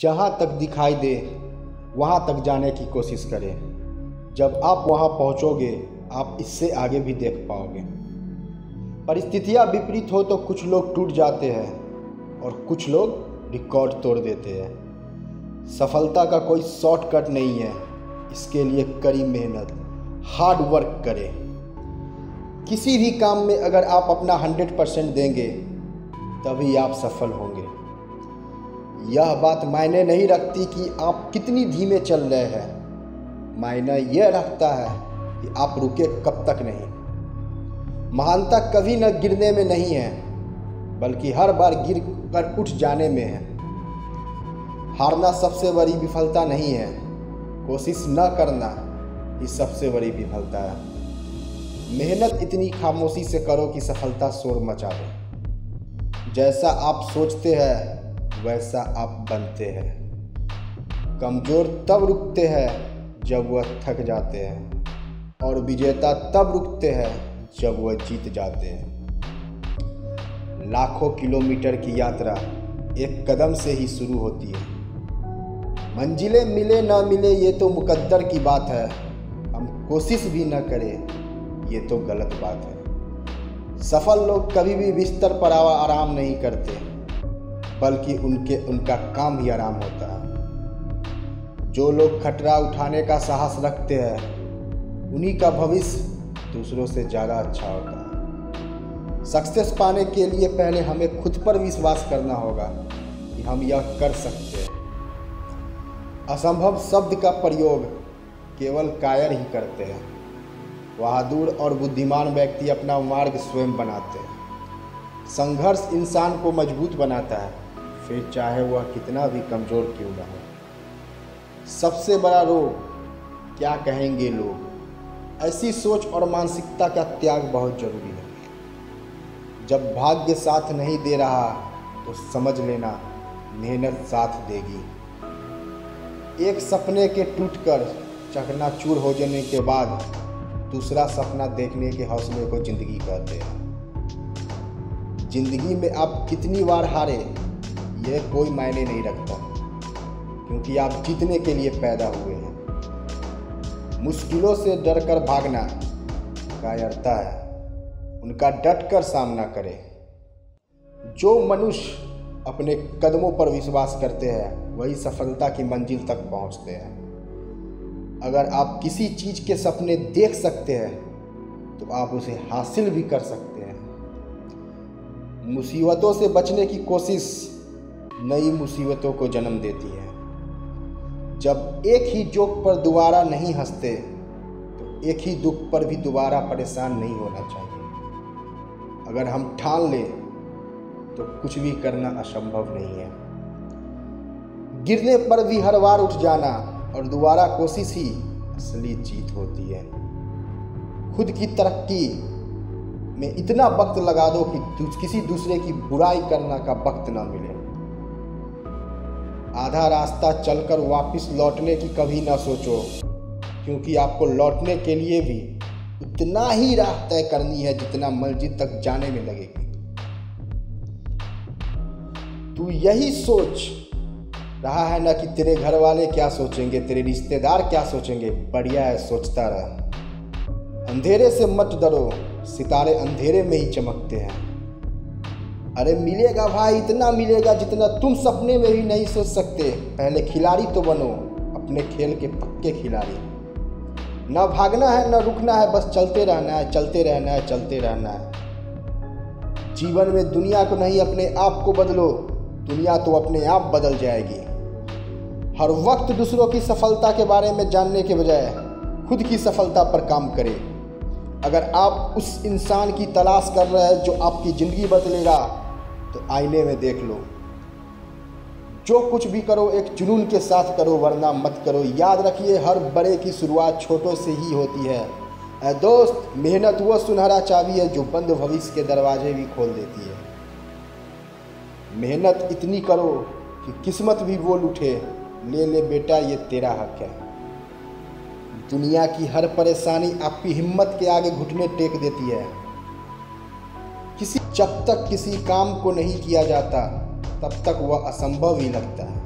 जहाँ तक दिखाई दे, वहाँ तक जाने की कोशिश करें। जब आप वहाँ पहुँचोगे, आप इससे आगे भी देख पाओगे। परिस्थितियाँ विपरीत हो तो कुछ लोग टूट जाते हैं और कुछ लोग रिकॉर्ड तोड़ देते हैं। सफलता का कोई शॉर्टकट नहीं है। इसके लिए कड़ी मेहनत हार्ड वर्क करें। किसी भी काम में अगर आप अपना हंड्रेड परसेंट देंगे, तभी आप सफल होंगे। यह बात मायने नहीं रखती कि आप कितनी धीमे चल रहे हैं। मायने यह रखता है कि आप रुके कब तक नहीं। महानता कभी न गिरने में नहीं है, बल्कि हर बार गिर कर उठ जाने में है। हारना सबसे बड़ी विफलता नहीं है। कोशिश न करना ही सबसे बड़ी विफलता है। मेहनत इतनी खामोशी से करो कि सफलता शोर मचा दे जैसा आप सोचते हैं वैसा आप बनते हैं। कमज़ोर तब रुकते हैं जब वह थक जाते हैं और विजेता तब रुकते हैं जब वह जीत जाते हैं। लाखों किलोमीटर की यात्रा एक कदम से ही शुरू होती है। मंजिलें मिले ना मिले ये तो मुकद्दर की बात है। हम कोशिश भी ना करें, ये तो गलत बात है। सफल लोग कभी भी बिस्तर पर आराम नहीं करते। बल्कि उनके, उनका काम ही आराम होता है। जो लोग खतरा उठाने का साहस रखते हैं, उन्हीं का भविष्य दूसरों से ज़्यादा अच्छा होता है। सक्सेस पाने के लिए पहले हमें खुद पर विश्वास करना होगा कि हम यह कर सकते हैं। असंभव शब्द का प्रयोग केवल कायर ही करते हैं। बहादुर और बुद्धिमान व्यक्ति अपना मार्ग स्वयं बनाते हैं। संघर्ष इंसान को मज़बूत बनाता है। फिर चाहे वह कितना भी कमज़ोर क्यों ना हो। सबसे बड़ा रोग, क्या कहेंगे लोग? ऐसी सोच और मानसिकता का त्याग बहुत ज़रूरी है। जब भाग्य साथ नहीं दे रहा तो समझ लेना, मेहनत साथ देगी। एक सपने के टूटकर चकनाचूर हो जाने के बाद, दूसरा सपना देखने के हौसले को ज़िंदगी कहते हैं ज़िंदगी में आप कितनी बार हारे यह कोई मायने नहीं रखता, क्योंकि आप जीतने के लिए पैदा हुए हैं। मुश्किलों से डर कर भागना कायरता है, उनका डट कर सामना करें। जो मनुष्य अपने कदमों पर विश्वास करते हैं, वही सफलता की मंजिल तक पहुँचते हैं। अगर आप किसी चीज़ के सपने देख सकते हैं तो आप उसे हासिल भी कर सकते हैं। मुसीबतों से बचने की कोशिश नई मुसीबतों को जन्म देती है। जब एक ही जोक पर दोबारा नहीं हँसते तो एक ही दुख पर भी दोबारा परेशान नहीं होना चाहिए। अगर हम ठान लें तो कुछ भी करना असंभव नहीं है। गिरने पर भी हर बार उठ जाना और दोबारा कोशिश ही असली जीत होती है। खुद की तरक्की में इतना वक्त लगा दो कि किसी दूसरे की बुराई करना का वक्त ना मिले। आधा रास्ता चलकर वापस लौटने की कभी ना सोचो, क्योंकि आपको लौटने के लिए भी उतना ही राह तय करनी है जितना मस्जिद तक जाने में लगेगी। तू यही सोच। रहा है ना कि तेरे घर वाले क्या सोचेंगे, तेरे रिश्तेदार क्या सोचेंगे? बढ़िया है, सोचता रह। अंधेरे से मत डरो, सितारे अंधेरे में ही चमकते हैं। अरे मिलेगा भाई, इतना मिलेगा जितना तुम सपने में भी नहीं सोच सकते। पहले खिलाड़ी तो बनो, अपने खेल के पक्के खिलाड़ी। न भागना है, न रुकना है, बस चलते रहना है, चलते रहना है, चलते रहना है। जीवन में दुनिया को नहीं, अपने आप को बदलो। दुनिया तो अपने आप बदल जाएगी। हर वक्त दूसरों की सफलता के बारे में जानने के बजाय खुद की सफलता पर काम करें। अगर आप उस इंसान की तलाश कर रहे हैं जो आपकी ज़िंदगी बदलेगा तो आईने में देख लो। जो कुछ भी करो, एक जुनून के साथ करो, वरना मत करो। याद रखिए, हर बड़े की शुरुआत छोटों से ही होती है। ए दोस्त, मेहनत वो सुनहरा चाबी है जो बंद भविष्य के दरवाजे भी खोल देती है। मेहनत इतनी करो कि किस्मत भी बोल उठे, ले ले बेटा, ये तेरा हक है। दुनिया की हर परेशानी आपकी हिम्मत के आगे घुटने टेक देती है। किसी जब तक किसी काम को नहीं किया जाता, तब तक वह असंभव ही लगता है।